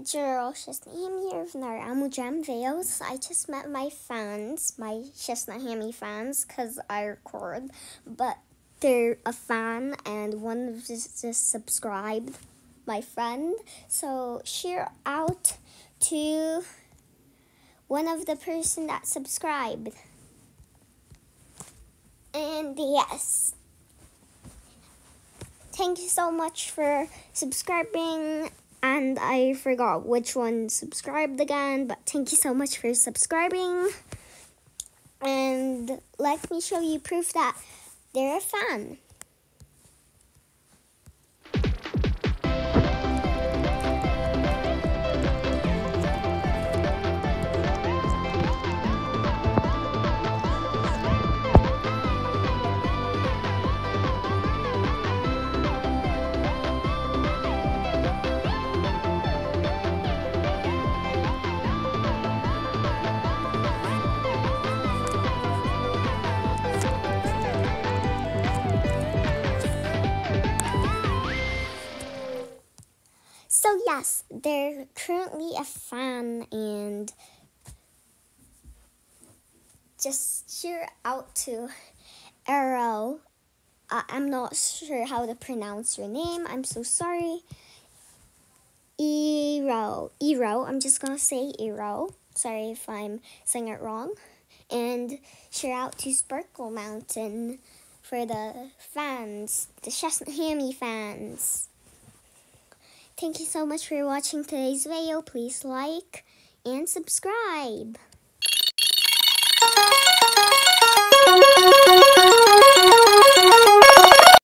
Chestnut Hammy here from our Animal Jam videos. I just met my fans, my Chestnut Hammy fans, because I record, but they're a fan and one of just, just subscribed, my friend. So share out to one of the person that subscribed. And yes, thank you so much for subscribing and I forgot which one subscribed again, but thank you so much for subscribing. And let me show you proof that they're a fan. So yes, they're currently a fan and just cheer out to Arrow. Uh, I'm not sure how to pronounce your name. I'm so sorry. Ero. Ero. I'm just gonna say Ero. Sorry if I'm saying it wrong. And cheer out to Sparkle Mountain for the fans, the Chestnut Hammy fans. Thank you so much for watching today's video. Please like and subscribe.